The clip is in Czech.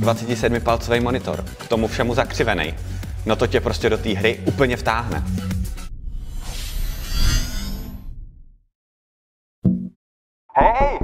27-palcový monitor, k tomu všemu zakřivený. No to tě prostě do té hry úplně vtáhne. Hey!